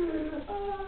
oh, this is so funny.